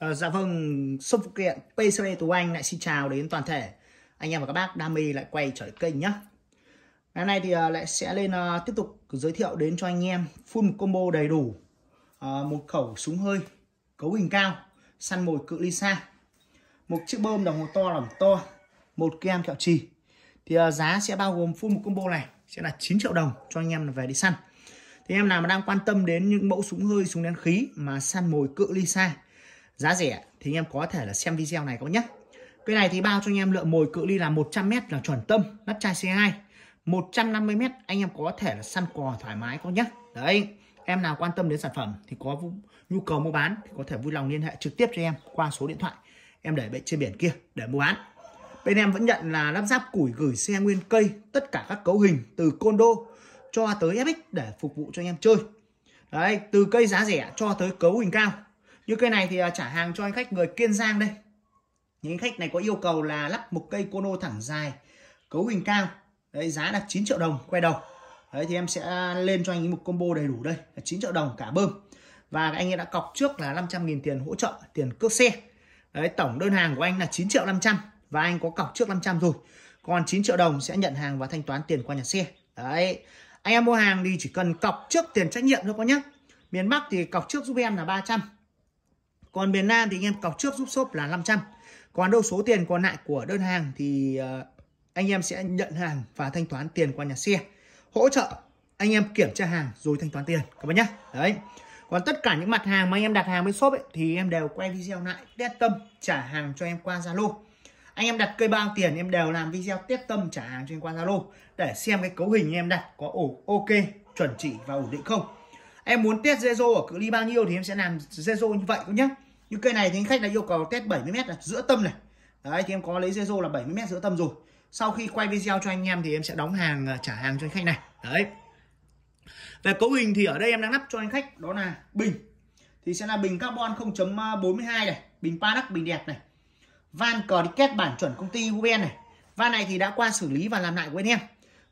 À, dạ vâng, sông phụ kiện PCB Tú Anh lại xin chào đến toàn thể. Anh em và các bác đam mê lại quay trở lại kênh nhé. Ngày nay thì uh, lại sẽ lên uh, tiếp tục giới thiệu đến cho anh em full một combo đầy đủ. Uh, một khẩu súng hơi cấu hình cao săn mồi cự ly xa một chiếc bơm đồng hồ to làm to một kem kẹo trì. Thì uh, giá sẽ bao gồm full một combo này sẽ là 9 triệu đồng cho anh em về đi săn. Thì em nào mà đang quan tâm đến những mẫu súng hơi súng nén khí mà săn mồi cự ly xa giá rẻ, thì anh em có thể là xem video này các bác nhé. Cái này thì bao cho anh em lượng mồi cự ly là 100m là chuẩn tâm nắp chai C2 150m anh em có thể là săn cò thoải mái có nhé. Đấy, em nào quan tâm đến sản phẩm thì có nhu cầu mua bán thì có thể vui lòng liên hệ trực tiếp cho em qua số điện thoại em để bên trên biển kia để mua bán. Bên em vẫn nhận là lắp ráp củi gửi xe nguyên cây, tất cả các cấu hình từ côn đô cho tới FX để phục vụ cho anh em chơi. Đấy, từ cây giá rẻ cho tới cấu hình cao như cây này thì à, trả hàng cho anh khách người Kiên Giang đây. Những khách này có yêu cầu là lắp một cây cono thẳng dài, cấu hình cao. Đấy, giá là 9 triệu đồng, quay đầu. Đấy, thì em sẽ lên cho anh ấy một combo đầy đủ đây, là 9 triệu đồng cả bơm. Và anh ấy đã cọc trước là 500.000 tiền hỗ trợ, tiền cước xe. Đấy, tổng đơn hàng của anh là 9 triệu 500 và anh có cọc trước 500 rồi. Còn 9 triệu đồng sẽ nhận hàng và thanh toán tiền qua nhà xe. Đấy, anh em mua hàng thì chỉ cần cọc trước tiền trách nhiệm thôi có nhé miền Bắc thì cọc trước giúp em là 300 còn miền Nam thì anh em cọc trước giúp shop là 500 còn đâu số tiền còn lại của đơn hàng thì ờ, anh em sẽ nhận hàng và thanh toán tiền qua nhà xe. Hỗ trợ anh em kiểm tra hàng rồi thanh toán tiền. Các bạn nhé đấy. Còn tất cả những mặt hàng mà anh em đặt hàng với shop ấy, thì em đều quay video lại test tâm trả hàng cho em qua Zalo. Anh em đặt cây bao tiền em đều làm video test tâm trả hàng cho em qua Zalo để xem cái cấu hình em đặt có ổ ok chuẩn chỉ và ổn định không em muốn test Zezo ở cự ly bao nhiêu thì em sẽ làm Zezo như vậy cũng nhé như cây này thì khách đã yêu cầu test 70m là giữa tâm này. Đấy, thì em có lấy Zezo là 70m giữa tâm rồi. Sau khi quay video cho anh em thì em sẽ đóng hàng ờ, trả hàng cho anh khách này. Đấy. Về cấu hình thì ở đây em đang lắp cho anh khách, đó là bình. Thì sẽ là bình carbon 0.42 này, bình panac bình đẹp này. Van cờ kết bản chuẩn công ty Uben này. Van này thì đã qua xử lý và làm lại của anh em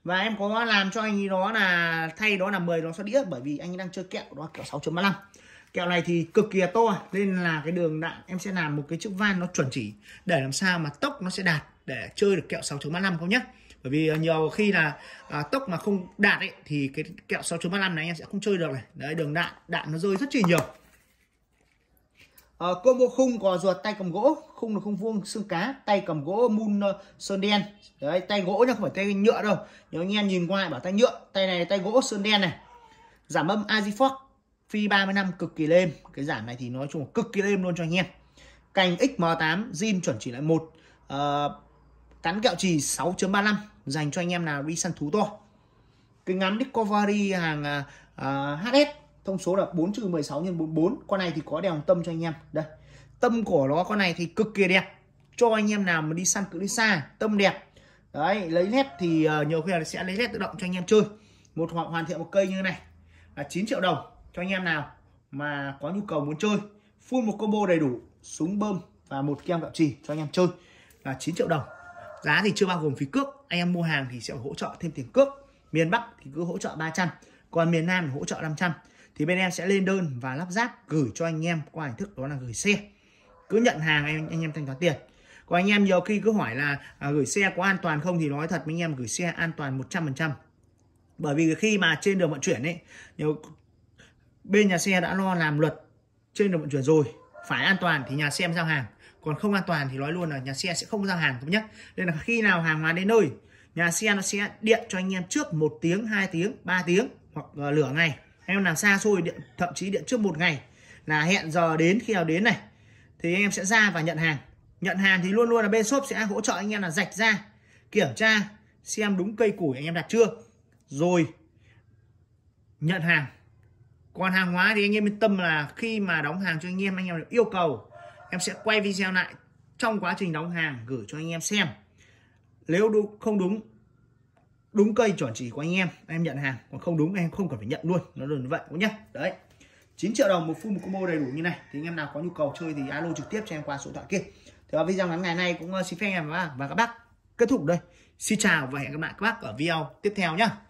và em có làm cho anh ấy đó là thay đó là 10 nó số đĩa bởi vì anh ấy đang chơi kẹo đó kẹo 6.35 kẹo này thì cực kỳ to nên là cái đường đạn em sẽ làm một cái chiếc van nó chuẩn chỉ để làm sao mà tốc nó sẽ đạt để chơi được kẹo 6.35 không nhé bởi vì ờ, nhiều khi là ờ, à, tốc mà không đạt ấy thì cái kẹo 6.35 này anh em sẽ không chơi được này. Đấy đường đạn đạn nó rơi rất chi nhiều. Ờ, à, combo khung có ruột tay cầm gỗ. Khung là khung vuông xương cá. Tay cầm gỗ mun uh, ờ, sơn đen. Đấy tay gỗ nhá không phải tay nhựa đâu. Nhiều anh em nhìn qua bảo tay nhựa. Tay này tay gỗ sơn đen này. Giảm âm Azifox phi 30 năm cực kỳ lên cái giảm này thì nói chung là cực kỳ lên luôn cho anh em. Cành XM8 zin chuẩn chỉ lại một. Uh, cắn kẹo trì 6.35 dành cho anh em nào đi săn thú to. Kính ngắm Discovery hàng uh, HS thông số là 4 trừ 16 nhân 44 con này thì có đèo tâm cho anh em. Đây. Tâm của nó con này thì cực kỳ đẹp. Cho anh em nào mà đi săn cự đi xa tâm đẹp. Đấy lấy led thì uh, nhiều khi là sẽ lấy led tự động cho anh em chơi. Một hoàn hoàn thiện một cây như thế này là 9 triệu đồng cho anh em nào mà có nhu cầu muốn chơi. Full một combo đầy đủ súng bơm và một kem gạo trì cho anh em chơi là 9 triệu đồng. Giá thì chưa bao gồm phí cước. Anh em mua hàng thì sẽ hỗ trợ thêm tiền cước. Miền Bắc thì cứ hỗ trợ 300 còn miền Nam hỗ trợ 500 thì bên em sẽ lên đơn và lắp ráp gửi cho anh em qua hình thức đó là gửi xe. Cứ nhận hàng anh, anh em thanh toán tiền. Còn anh em nhiều khi cứ hỏi là à, gửi xe có an toàn không thì nói thật với anh em gửi xe an toàn 100% bởi vì khi mà trên đường vận chuyển ấy nhiều bên nhà xe đã lo làm luật trên đường vận chuyển rồi phải an toàn thì nhà xe em giao hàng. Còn không an toàn thì nói luôn là nhà xe sẽ không giao hàng thống nhất nên là khi nào hàng hóa đến nơi nhà xe nó sẽ điện cho anh em trước một tiếng hai tiếng 3 tiếng hoặc ờ, lửa ngày em làm xa xôi điện thậm chí điện trước một ngày là hẹn giờ đến khi nào đến này. Thì anh em sẽ ra và nhận hàng. Nhận hàng thì luôn luôn là bên shop sẽ hỗ trợ anh em là rạch ra kiểm tra xem đúng cây củi anh em đặt chưa. Rồi nhận hàng. Còn hàng hóa thì anh em yên tâm là khi mà đóng hàng cho anh em anh em yêu cầu em sẽ quay video lại trong quá trình đóng hàng gửi cho anh em xem. Nếu đúng, không đúng đúng cây chuẩn chỉ của anh em. Em nhận hàng, còn không đúng em không cần phải nhận luôn. Nó đơn như vậy cũng nhá. Đấy. 9 triệu đồng một full một combo đầy đủ như này. Thì anh em nào có nhu cầu chơi thì alo trực tiếp cho em qua số điện thoại kia. Thì vào video ngắn ngày nay cũng ờ, xin phép em và các bác kết thúc đây. Xin chào và hẹn gặp lại các bác ở video tiếp theo nhá.